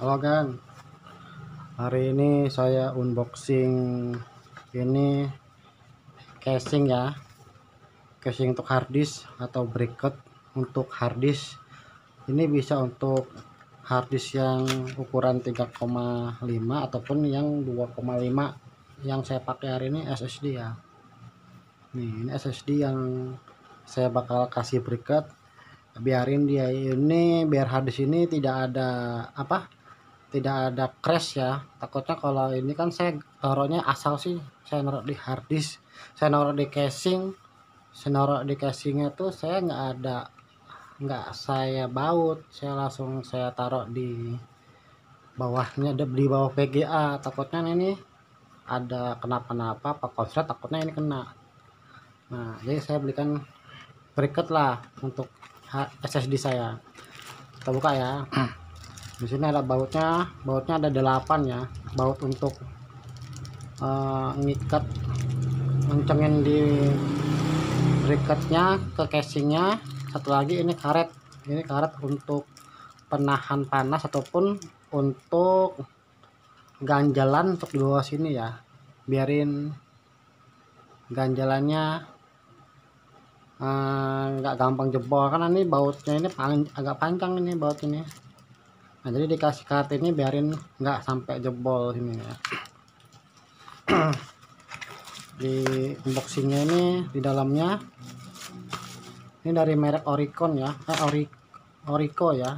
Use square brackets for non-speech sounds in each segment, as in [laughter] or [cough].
Halo gang Hari ini saya unboxing Ini Casing ya. Casing untuk harddisk Atau bracket untuk harddisk Ini bisa untuk harddisk yang ukuran 3,5 Ataupun yang 2,5 Yang saya pakai hari ini SSD ya. Nih ini SSD yang Saya bakal kasih bracket biarin dia ini biar harddisk ini tidak ada apa tidak ada crash ya. Takutnya kalau ini kan saya taruhnya asal sih saya naruh di harddisk saya naruh di casing saya naruh di casingnya tuh saya nggak ada nggak saya baut saya langsung saya taruh di bawahnya di bawah VGA takutnya ini ada kenapa-napa apa konslet takutnya ini kena. Nah jadi saya belikan bracket lah untuk SSD saya. Kita buka ya. Di sini ada bautnya. Bautnya ada 8 ya. Baut untuk uh, ngikat mencengin di bracketnya ke casingnya. Satu lagi ini karet. Ini karet untuk penahan panas ataupun untuk ganjalan untuk di bawah sini ya. Biarin ganjalannya nggak uh, gampang jebol karena ini bautnya ini paling agak panjang ini baut ini. Nah jadi dikasih karet ini biarin nggak sampai jebol ini ya. [clears throat] Di unboxingnya ini di dalamnya. Ini dari merek Oricon ya. Eh Ori Orico ya.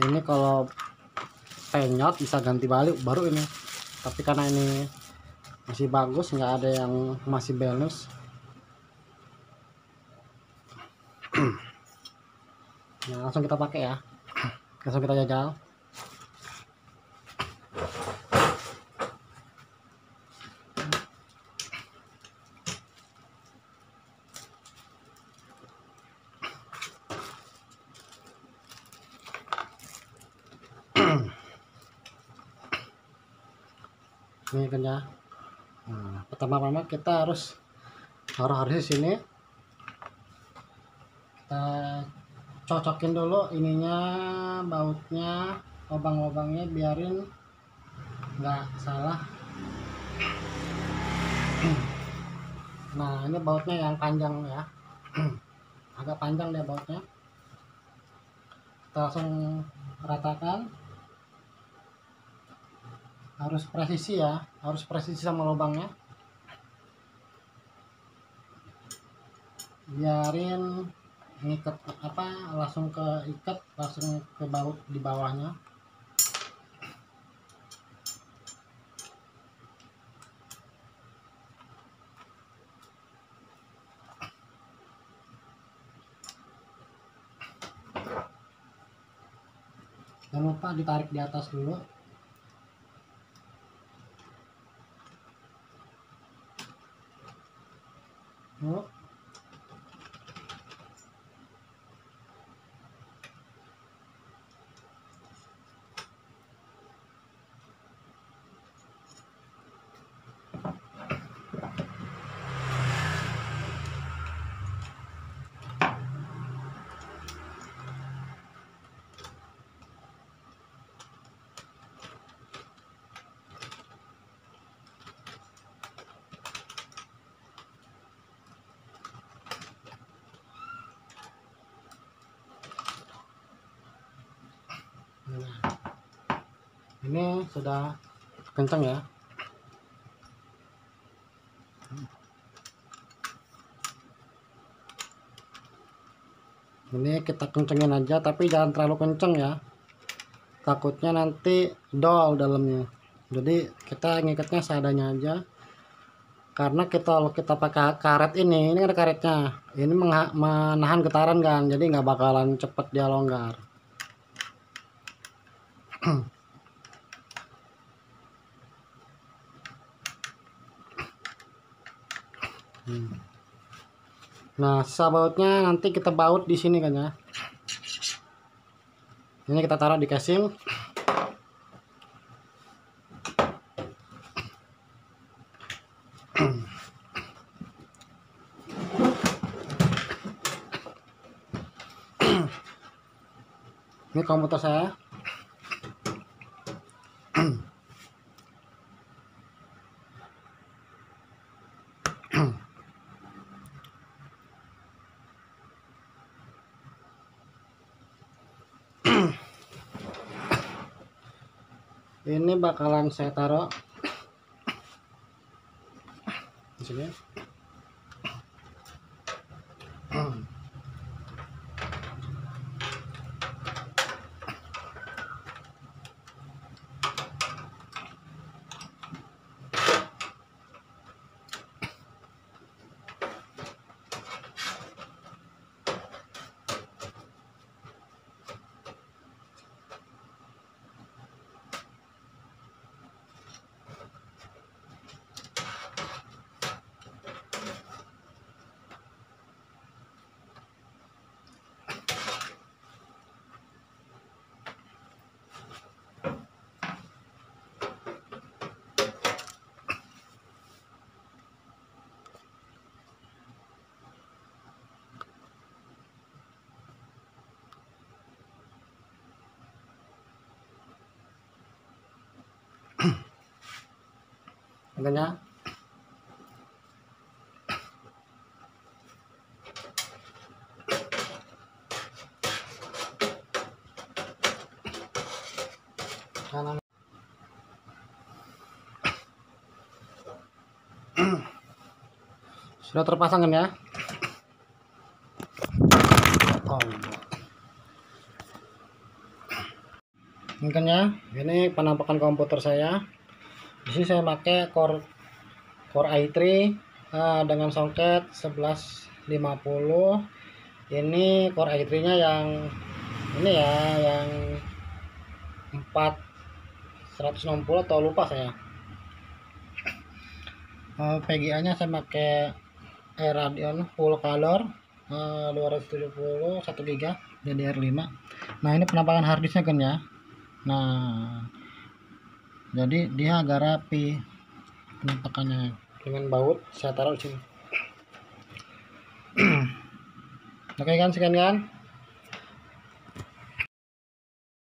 Ini kalau penyot bisa ganti balik baru ini. Tapi karena ini masih bagus nggak ada yang masih balance nah langsung kita pakai ya. [clears throat] Langsung kita jajal. [clears throat] Ini kan ya. Nah, pertama-tama kita harus harus di sini. Kita cocokin dulu ininya bautnya lubang-lubangnya biarin nggak salah. Nah ini bautnya yang panjang ya. [clears throat] Agak panjang deh bautnya. Kita langsung ratakan. Harus presisi ya harus presisi sama lubangnya. Biarin ngikat apa langsung ke ikat langsung ke baut di bawahnya. Jangan lupa ditarik di atas dulu Oh. Nah, ini sudah kencang ya. Ini kita kencengin aja, tapi jangan terlalu kenceng ya. Takutnya nanti dol dalamnya. Jadi kita ngikatnya seadanya aja. Karena kita kalau kita pakai karet ini, ini ada karetnya. Ini menahan getaran kan, jadi nggak bakalan cepet dia longgar. Hmm. Nah, sisa bautnya nanti kita baut di sini kan ya. Ini kita taruh di casing. ini komputer saya ini bakalan saya taruh. Di sini Maganda. Kanan. Sudah terpasang kan ya? Mungkin ya, ini penampakan komputer saya di sini saya pakai core core i3 uh, dengan soket 1150 ini core i3 nya yang ini ya yang 4 160 atau lupa saya. Uh, PGA nya saya pakai Air Radeon full color uh, 270 1 GB DDR5 nah ini penampakan harddisknya kan ya? Nah jadi dia agak rapi penampakannya dengan baut saya taruh sini. [clears throat] Oke kan sekian kan